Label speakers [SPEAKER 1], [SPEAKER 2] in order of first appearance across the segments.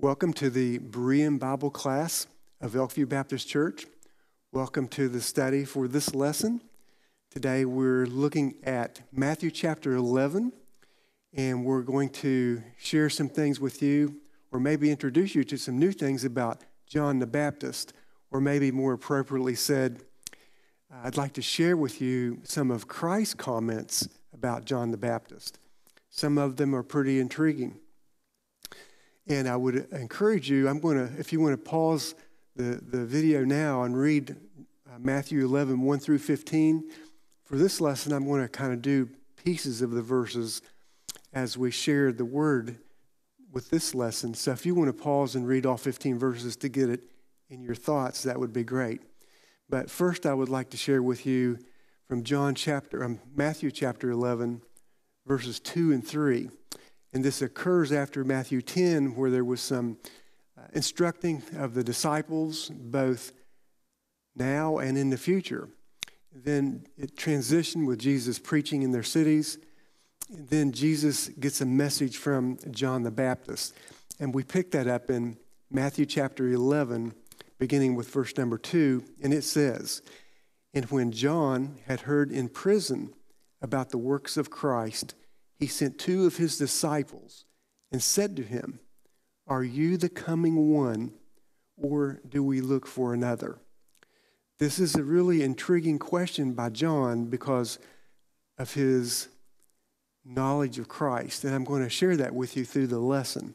[SPEAKER 1] Welcome to the Berean Bible class of Elkview Baptist Church. Welcome to the study for this lesson. Today we're looking at Matthew chapter 11, and we're going to share some things with you, or maybe introduce you to some new things about John the Baptist, or maybe more appropriately said, I'd like to share with you some of Christ's comments about John the Baptist. Some of them are pretty intriguing. And I would encourage you, I'm going to, if you want to pause the, the video now and read uh, Matthew 11, 1 through 15. For this lesson, I'm going to kind of do pieces of the verses as we share the word with this lesson. So if you want to pause and read all 15 verses to get it in your thoughts, that would be great. But first, I would like to share with you from John chapter, um, Matthew chapter 11, verses 2 and 3. And this occurs after Matthew 10, where there was some uh, instructing of the disciples, both now and in the future. Then it transitioned with Jesus preaching in their cities. And then Jesus gets a message from John the Baptist. And we pick that up in Matthew chapter 11, beginning with verse number 2. And it says, And when John had heard in prison about the works of Christ, he sent two of his disciples and said to him, Are you the coming one, or do we look for another? This is a really intriguing question by John because of his knowledge of Christ, and I'm going to share that with you through the lesson.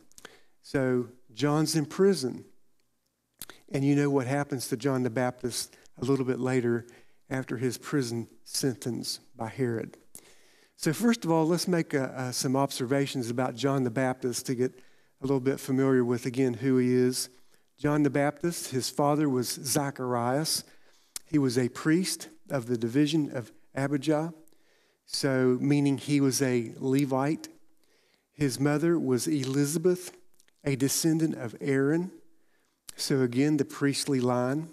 [SPEAKER 1] So, John's in prison, and you know what happens to John the Baptist a little bit later after his prison sentence by Herod. So, first of all, let's make uh, uh, some observations about John the Baptist to get a little bit familiar with, again, who he is. John the Baptist, his father was Zacharias. He was a priest of the division of Abijah, so meaning he was a Levite. His mother was Elizabeth, a descendant of Aaron. So, again, the priestly line.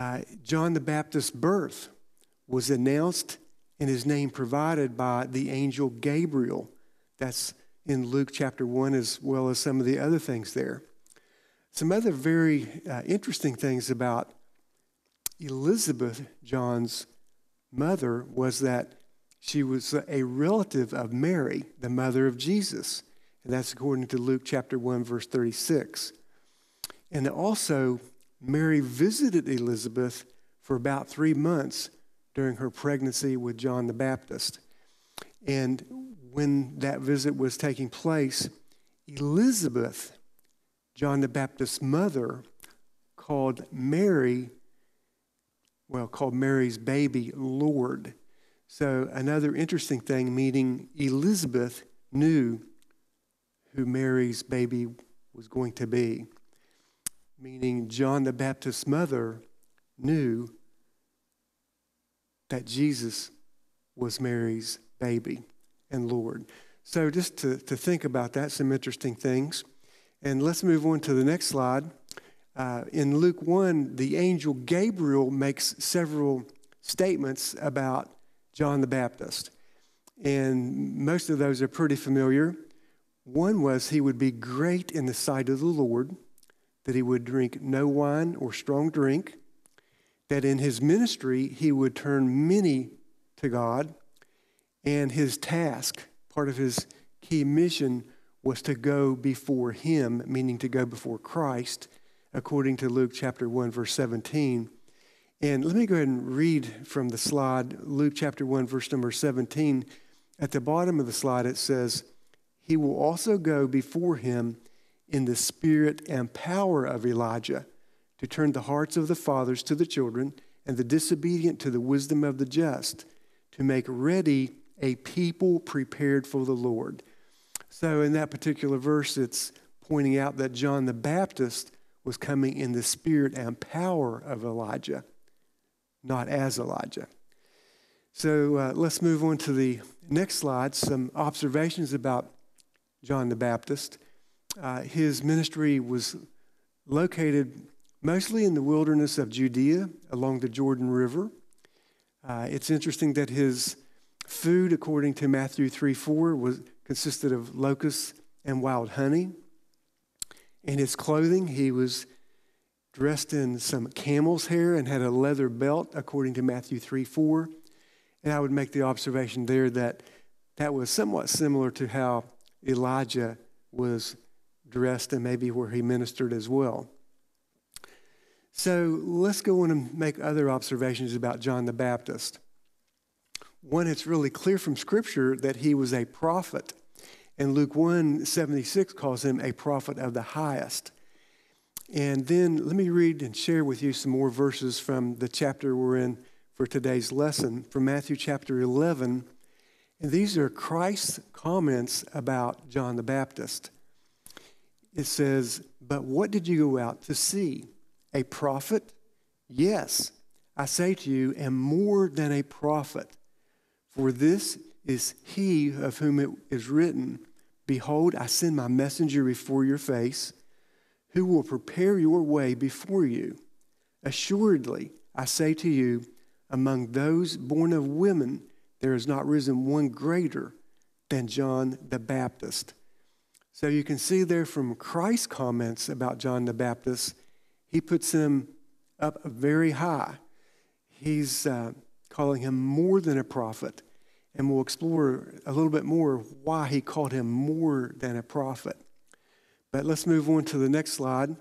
[SPEAKER 1] Uh, John the Baptist's birth was announced and his name provided by the angel Gabriel. That's in Luke chapter 1, as well as some of the other things there. Some other very uh, interesting things about Elizabeth, John's mother, was that she was a relative of Mary, the mother of Jesus. And that's according to Luke chapter 1, verse 36. And also, Mary visited Elizabeth for about three months during her pregnancy with John the Baptist. And when that visit was taking place, Elizabeth, John the Baptist's mother, called Mary, well, called Mary's baby Lord. So, another interesting thing, meaning Elizabeth knew who Mary's baby was going to be, meaning John the Baptist's mother knew that Jesus was Mary's baby and Lord. So, just to, to think about that, some interesting things. And let's move on to the next slide. Uh, in Luke 1, the angel Gabriel makes several statements about John the Baptist. And most of those are pretty familiar. One was he would be great in the sight of the Lord, that he would drink no wine or strong drink, that in his ministry he would turn many to God, and his task, part of his key mission, was to go before him, meaning to go before Christ, according to Luke chapter 1, verse 17. And let me go ahead and read from the slide, Luke chapter 1, verse number 17. At the bottom of the slide, it says, He will also go before him in the spirit and power of Elijah to turn the hearts of the fathers to the children and the disobedient to the wisdom of the just, to make ready a people prepared for the Lord. So, in that particular verse, it's pointing out that John the Baptist was coming in the spirit and power of Elijah, not as Elijah. So, uh, let's move on to the next slide. Some observations about John the Baptist. Uh, his ministry was located mostly in the wilderness of Judea along the Jordan River. Uh, it's interesting that his food, according to Matthew 3 4, was, consisted of locusts and wild honey. In his clothing, he was dressed in some camel's hair and had a leather belt, according to Matthew 3 4. And I would make the observation there that that was somewhat similar to how Elijah was dressed and maybe where he ministered as well. So let's go on and make other observations about John the Baptist. One, it's really clear from Scripture that he was a prophet. And Luke 1 76 calls him a prophet of the highest. And then let me read and share with you some more verses from the chapter we're in for today's lesson from Matthew chapter 11. And these are Christ's comments about John the Baptist. It says, But what did you go out to see? A prophet? Yes, I say to you, and more than a prophet. For this is he of whom it is written, Behold, I send my messenger before your face, who will prepare your way before you. Assuredly, I say to you, among those born of women, there has not risen one greater than John the Baptist. So you can see there from Christ's comments about John the Baptist, he puts him up very high. He's uh, calling him more than a prophet. And we'll explore a little bit more why he called him more than a prophet. But let's move on to the next slide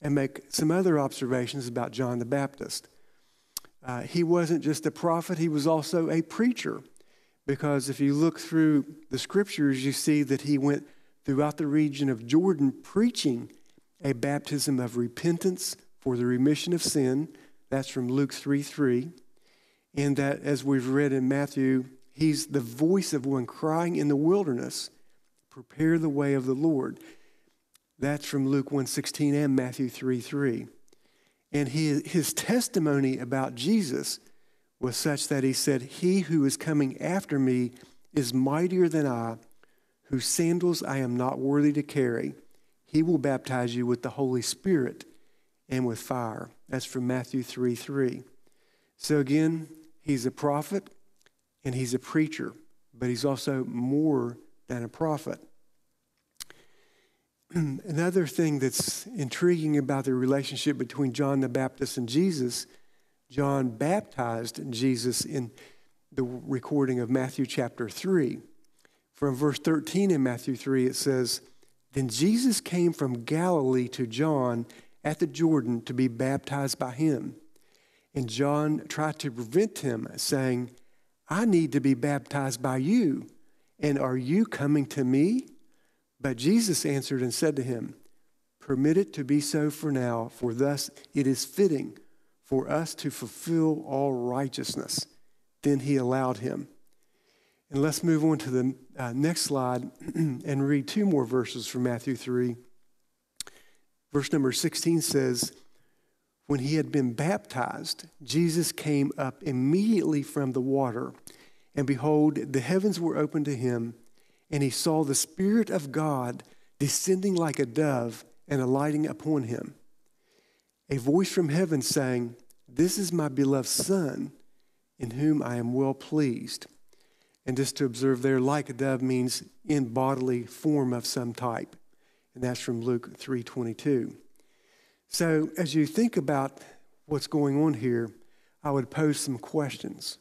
[SPEAKER 1] and make some other observations about John the Baptist. Uh, he wasn't just a prophet, he was also a preacher. Because if you look through the scriptures, you see that he went throughout the region of Jordan preaching a baptism of repentance for the remission of sin. That's from Luke 3 3. And that, as we've read in Matthew, he's the voice of one crying in the wilderness, prepare the way of the Lord. That's from Luke 1:16 and Matthew 3 3. And he, his testimony about Jesus was such that he said, He who is coming after me is mightier than I, whose sandals I am not worthy to carry. He will baptize you with the Holy Spirit and with fire. That's from Matthew 3 3. So again, he's a prophet and he's a preacher, but he's also more than a prophet. Another thing that's intriguing about the relationship between John the Baptist and Jesus, John baptized Jesus in the recording of Matthew chapter 3. From verse 13 in Matthew 3, it says, Then Jesus came from Galilee to John at the Jordan to be baptized by him. And John tried to prevent him, saying, I need to be baptized by you, and are you coming to me? But Jesus answered and said to him, Permit it to be so for now, for thus it is fitting for us to fulfill all righteousness. Then he allowed him. And let's move on to the uh, next slide and read two more verses from Matthew 3. Verse number 16 says, When he had been baptized, Jesus came up immediately from the water, and behold, the heavens were opened to him, and he saw the Spirit of God descending like a dove and alighting upon him. A voice from heaven saying, This is my beloved Son, in whom I am well pleased. And just to observe there, like a dove means in bodily form of some type. And that's from Luke 3:22. So as you think about what's going on here, I would pose some questions.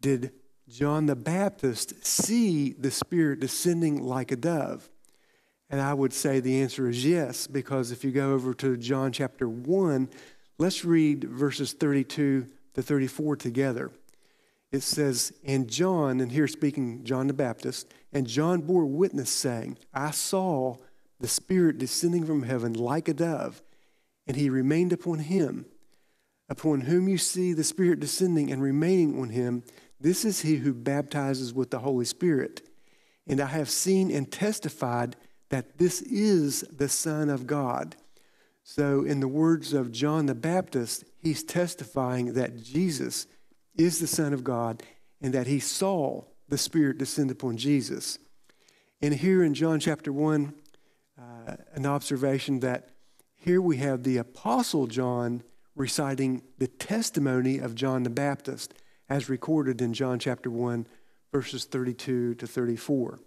[SPEAKER 1] Did John the Baptist see the Spirit descending like a dove? And I would say the answer is yes, because if you go over to John chapter 1, let's read verses 32 to 34 together it says, And John, and here speaking John the Baptist, and John bore witness, saying, I saw the Spirit descending from heaven like a dove, and he remained upon him. Upon whom you see the Spirit descending and remaining on him, this is he who baptizes with the Holy Spirit. And I have seen and testified that this is the Son of God. So, in the words of John the Baptist, he's testifying that Jesus is the Son of God and that he saw the Spirit descend upon Jesus. And here in John chapter 1, uh, an observation that here we have the Apostle John reciting the testimony of John the Baptist as recorded in John chapter 1, verses 32 to 34.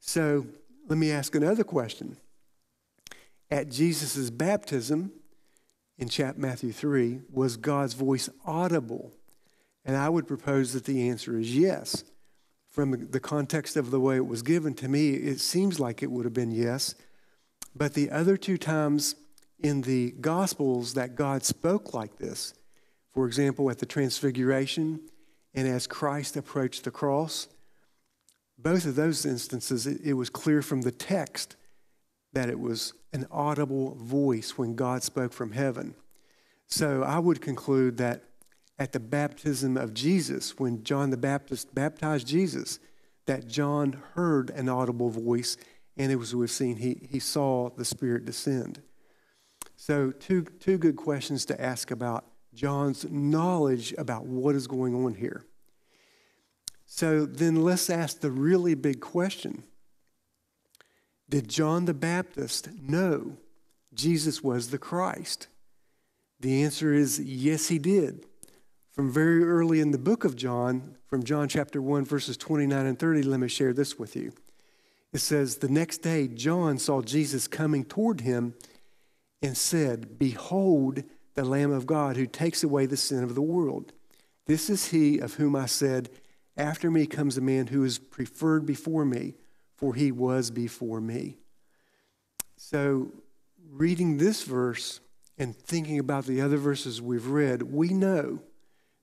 [SPEAKER 1] So let me ask another question. at Jesus' baptism in chapter Matthew 3, was God's voice audible? And I would propose that the answer is yes. From the context of the way it was given to me, it seems like it would have been yes. But the other two times in the Gospels that God spoke like this, for example, at the Transfiguration and as Christ approached the cross, both of those instances, it, it was clear from the text that it was an audible voice when God spoke from heaven. So I would conclude that at the baptism of Jesus, when John the Baptist baptized Jesus, that John heard an audible voice, and it was we've seen he, he saw the Spirit descend. So, two, two good questions to ask about John's knowledge about what is going on here. So, then let's ask the really big question Did John the Baptist know Jesus was the Christ? The answer is yes, he did. From very early in the book of John, from John chapter 1, verses 29 and 30, let me share this with you. It says, The next day, John saw Jesus coming toward him and said, Behold, the Lamb of God who takes away the sin of the world. This is he of whom I said, After me comes a man who is preferred before me, for he was before me. So, reading this verse and thinking about the other verses we've read, we know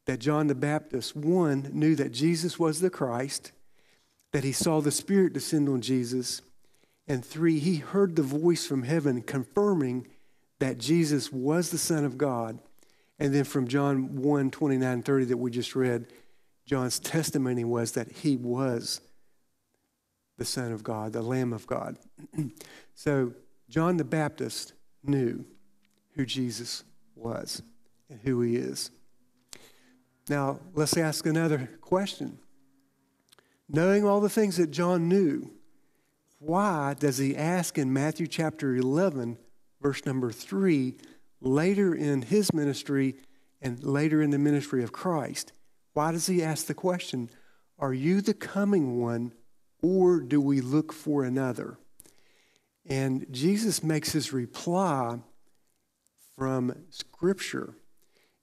[SPEAKER 1] that John the Baptist, one, knew that Jesus was the Christ, that he saw the Spirit descend on Jesus, and three, he heard the voice from heaven confirming that Jesus was the Son of God. And then from John 1 29 30 that we just read, John's testimony was that he was the Son of God, the Lamb of God. so John the Baptist knew who Jesus was and who he is. Now, let's ask another question. Knowing all the things that John knew, why does he ask in Matthew chapter 11, verse number 3, later in his ministry and later in the ministry of Christ? Why does he ask the question, Are you the coming one, or do we look for another? And Jesus makes his reply from Scripture.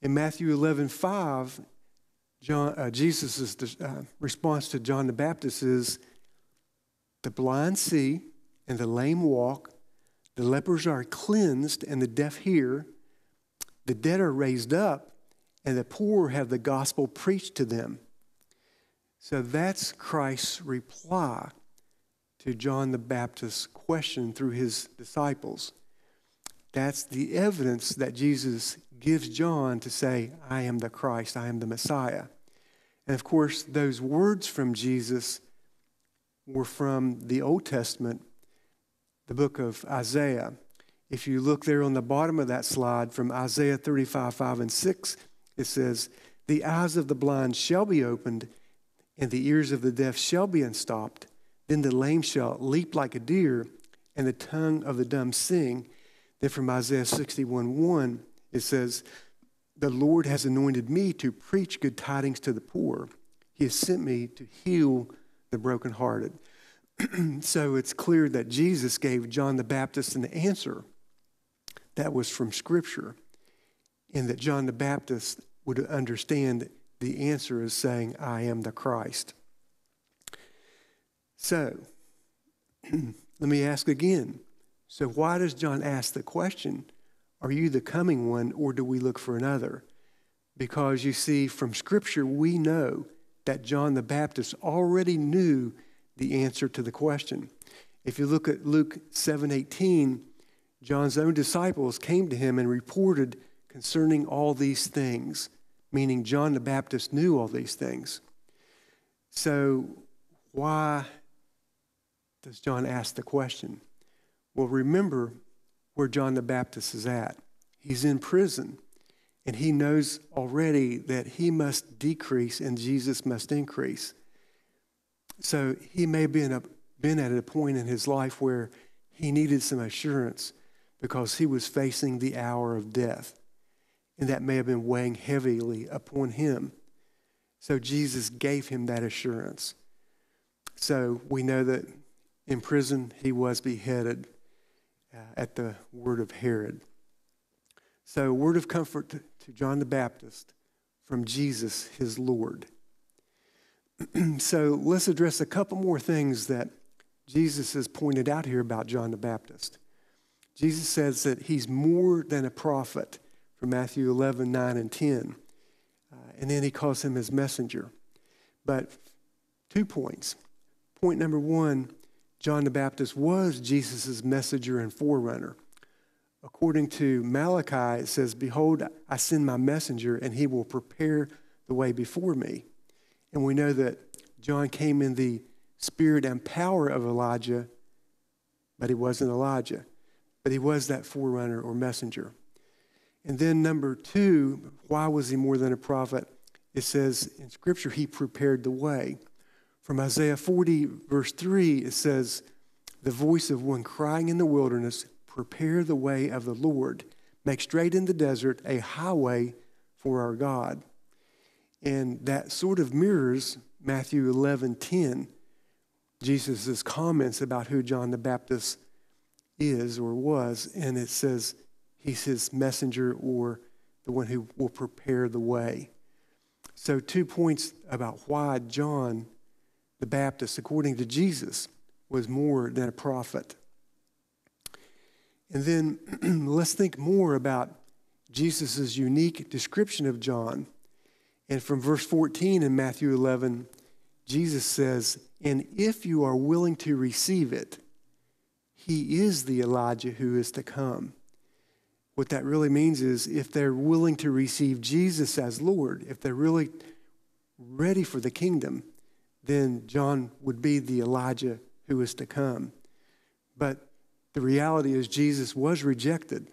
[SPEAKER 1] In Matthew 11, 5, John, uh, Jesus' uh, response to John the Baptist is the blind see and the lame walk, the lepers are cleansed and the deaf hear, the dead are raised up, and the poor have the gospel preached to them. So that's Christ's reply to John the Baptist's question through his disciples. That's the evidence that Jesus gives John to say, I am the Christ, I am the Messiah. And of course, those words from Jesus were from the Old Testament, the book of Isaiah. If you look there on the bottom of that slide from Isaiah 35, 5 and 6, it says, The eyes of the blind shall be opened, and the ears of the deaf shall be unstopped. Then the lame shall leap like a deer, and the tongue of the dumb sing. Then from Isaiah 61 1, it says, The Lord has anointed me to preach good tidings to the poor. He has sent me to heal the brokenhearted. so it's clear that Jesus gave John the Baptist an answer that was from Scripture, and that John the Baptist would understand the answer is saying, I am the Christ. So, let me ask again so, why does John ask the question, Are you the coming one, or do we look for another? Because you see, from Scripture, we know that John the Baptist already knew the answer to the question. If you look at Luke 7:18, John's own disciples came to him and reported concerning all these things, meaning John the Baptist knew all these things. So, why does John ask the question? Well, remember where John the Baptist is at. He's in prison, and he knows already that he must decrease and Jesus must increase. So he may have been, a, been at a point in his life where he needed some assurance because he was facing the hour of death. And that may have been weighing heavily upon him. So Jesus gave him that assurance. So we know that in prison he was beheaded uh, at the word of Herod. So, word of comfort to, to John the Baptist from Jesus, his Lord. so, let's address a couple more things that Jesus has pointed out here about John the Baptist. Jesus says that he's more than a prophet from Matthew 11, 9, and 10. Uh, and then he calls him his messenger. But two points. Point number one John the Baptist was Jesus' messenger and forerunner. According to Malachi, it says, Behold, I send my messenger, and he will prepare the way before me. And we know that John came in the spirit and power of Elijah, but he wasn't Elijah. But he was that forerunner or messenger. And then, number two, why was he more than a prophet? It says in Scripture, he prepared the way. From Isaiah 40, verse 3, it says, The voice of one crying in the wilderness, Prepare the way of the Lord, make straight in the desert a highway for our God. And that sort of mirrors Matthew 11, 10, Jesus' comments about who John the Baptist is or was. And it says, He's his messenger or the one who will prepare the way. So, two points about why John the Baptist, according to Jesus, was more than a prophet. And then let's think more about Jesus' unique description of John. And from verse 14 in Matthew 11, Jesus says, And if you are willing to receive it, he is the Elijah who is to come. What that really means is if they're willing to receive Jesus as Lord, if they're really ready for the kingdom, then John would be the Elijah who is to come. But the reality is, Jesus was rejected.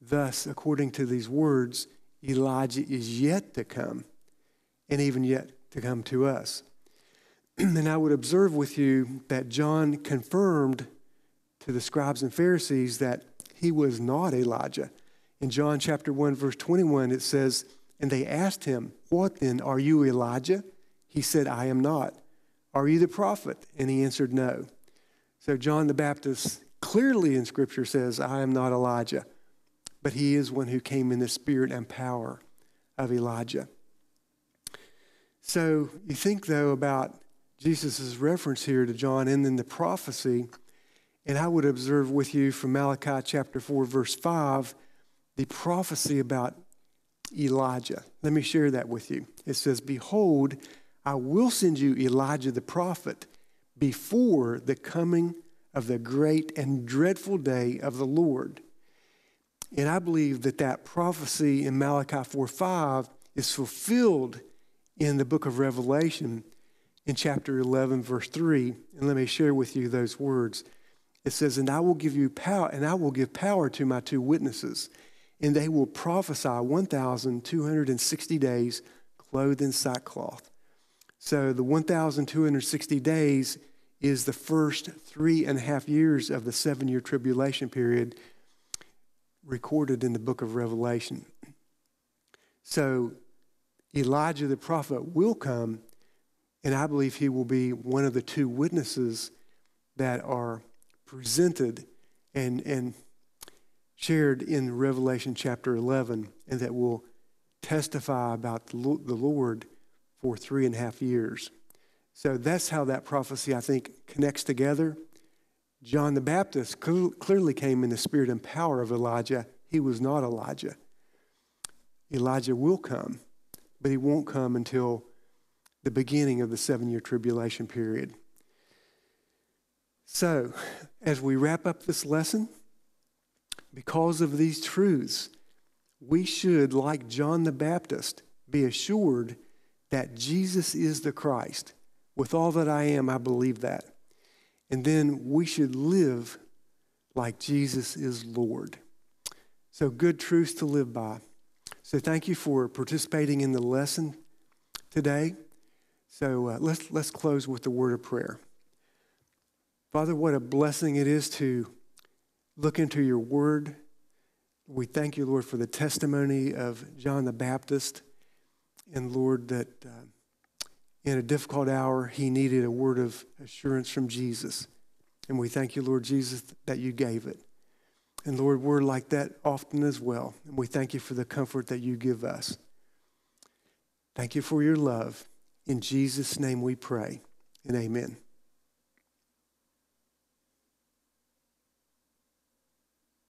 [SPEAKER 1] Thus, according to these words, Elijah is yet to come, and even yet to come to us. and I would observe with you that John confirmed to the scribes and Pharisees that he was not Elijah. In John chapter 1, verse 21, it says, And they asked him, What then? Are you Elijah? He said, I am not. Are you the prophet? And he answered, No. So John the Baptist clearly in Scripture says, I am not Elijah, but he is one who came in the spirit and power of Elijah. So you think, though, about Jesus' reference here to John and then the prophecy, and I would observe with you from Malachi chapter 4, verse 5, the prophecy about Elijah. Let me share that with you. It says, Behold, I will send you Elijah the prophet before the coming of the great and dreadful day of the Lord. And I believe that that prophecy in Malachi 4 5 is fulfilled in the book of Revelation in chapter 11, verse 3. And let me share with you those words. It says, And I will give you power, and I will give power to my two witnesses, and they will prophesy 1,260 days clothed in sackcloth. So the 1,260 days is the first three and a half years of the seven year tribulation period recorded in the book of Revelation. So Elijah the prophet will come, and I believe he will be one of the two witnesses that are presented and, and shared in Revelation chapter 11, and that will testify about the Lord for three and a half years. So that's how that prophecy, I think, connects together. John the Baptist cl- clearly came in the spirit and power of Elijah. He was not Elijah. Elijah will come, but he won't come until the beginning of the seven year tribulation period. So, as we wrap up this lesson, because of these truths, we should, like John the Baptist, be assured that Jesus is the Christ. With all that I am, I believe that. And then we should live like Jesus is Lord. So, good truths to live by. So, thank you for participating in the lesson today. So, uh, let's, let's close with the word of prayer. Father, what a blessing it is to look into your word. We thank you, Lord, for the testimony of John the Baptist. And Lord, that uh, in a difficult hour, he needed a word of assurance from Jesus. And we thank you, Lord Jesus, that you gave it. And Lord, we're like that often as well. And we thank you for the comfort that you give us. Thank you for your love. In Jesus' name we pray and amen.